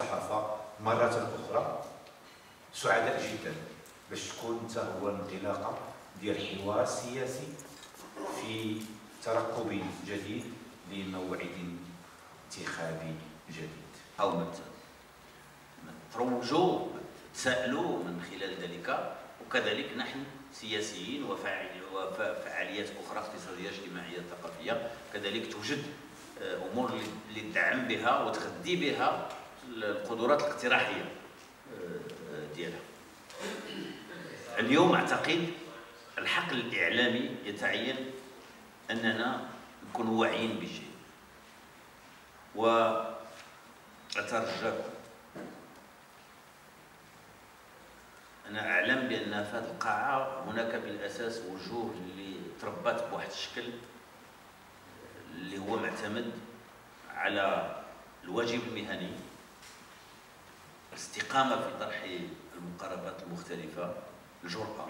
الصحافه مرة أخرى. سعداء جدا. باش تكون أنت هو انطلاقة ديال حوار سياسي في ترقب جديد لموعد انتخابي جديد. أو ما تروجوا تسألوا من خلال ذلك. وكذلك نحن سياسيين وفعاليات أخرى اقتصادية اجتماعية ثقافية كذلك توجد أمور للدعم بها وتغذي بها القدرات الاقتراحية آه، ديالها. اليوم أعتقد الحقل الإعلامي يتعين أننا نكون واعيين بشيء واترجاكم أنا أعلم بأن في هذه القاعة هناك بالأساس وجوه اللي تربات بواحد الشكل اللي هو معتمد على الواجب المهني الاستقامة في طرح المقاربات المختلفة الجرأة.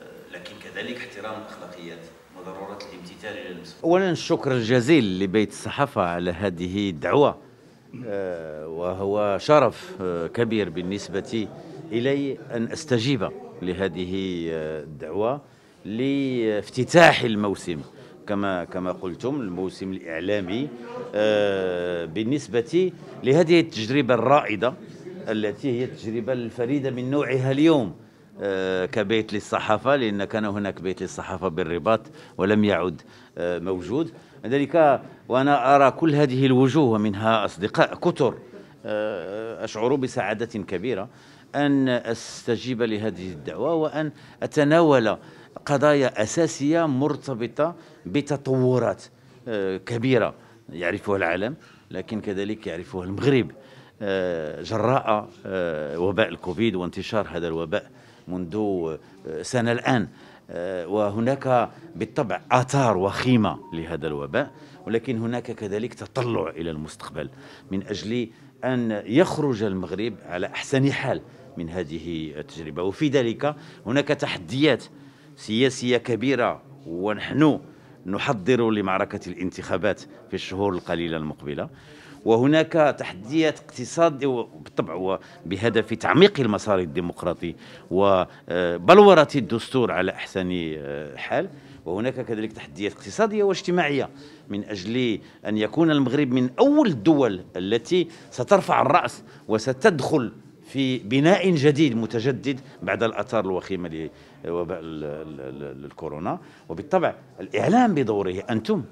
آه، لكن كذلك احترام الأخلاقيات وضرورة الامتثال إلى. اولا الشكر الجزيل لبيت الصحافة على هذه الدعوة. آه، وهو شرف آه، كبير بالنسبة إلي أن أستجيب لهذه الدعوة لافتتاح الموسم. كما كما قلتم الموسم الإعلامي بالنسبة لهذه التجربة الرائدة التي هي التجربة الفريدة من نوعها اليوم آه، كبيت للصحافة لأن كان هناك بيت للصحافة بالرباط ولم يعد آه، موجود. ذلك وأنا أرى كل هذه الوجوه ومنها أصدقاء كثر آه، أشعر بسعادة كبيرة أن أستجيب لهذه الدعوة وأن أتناول قضايا أساسية مرتبطة بتطورات كبيرة يعرفها العالم لكن كذلك يعرفها المغرب. آه، جراء آه، وباء الكوفيد وانتشار هذا الوباء منذ آه، سنة الآن. وهناك بالطبع آثار وخيمة لهذا الوباء ولكن هناك كذلك تطلع إلى المستقبل من أجل أن يخرج المغرب على أحسن حال من هذه التجربة. وفي ذلك هناك تحديات سياسية كبيرة ونحن نحضر لمعركة الانتخابات في الشهور القليلة المقبلة. وهناك تحديات اقتصاد بالطبع بهدف تعميق المسار الديمقراطي وبلورة الدستور على أحسن حال. وهناك كذلك تحديات اقتصادية واجتماعية من أجل أن يكون المغرب من أول الدول التي سترفع الرأس وستدخل في بناء جديد متجدد بعد الآثار الوخيمة لوباء الكورونا. وبالطبع الإعلام بدوره أنتم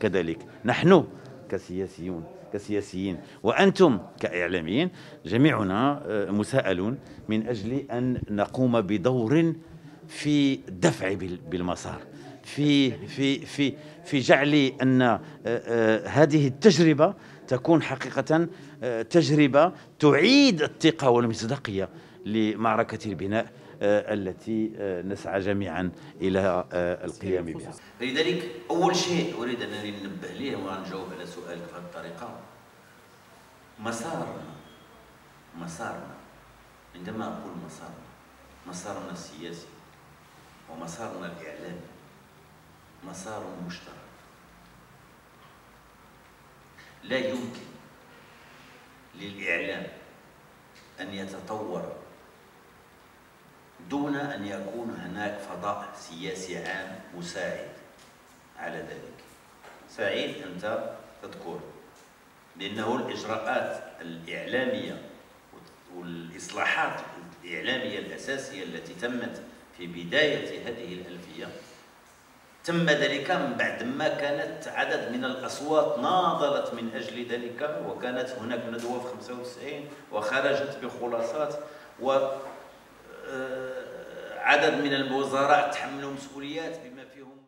كذلك. نحن كسياسيون كسياسيين وأنتم كإعلاميين جميعنا آه، مساءلون من أجل أن نقوم بدور في الدفع بالمسار. في في في في جعل أن آه، آه، هذه التجربة تكون حقيقة تجربة تعيد الثقة والمصداقية لمعركة البناء التي نسعى جميعا إلى القيام بها. لذلك أول شيء أريد أن ننبه ليه ونجاوب على سؤالك بهذه الطريقة مسارنا مسارنا عندما أقول مسارنا مسارنا السياسي ومسارنا الإعلامي مسار مشترك. لا يمكن للإعلام أن يتطور دون أن يكون هناك فضاء سياسي عام مساعد على ذلك. سعيد أنت تذكر لأنه الإجراءات الإعلامية والإصلاحات الإعلامية الأساسية التي تمت في بداية هذه الألفية تم ذلك من بعد ما كانت عدد من الأصوات ناضلت من أجل ذلك وكانت هناك ندوة في 95 وخرجت بخلاصات و آه، عدد من الوزراء تحملوا مسؤوليات بما فيهم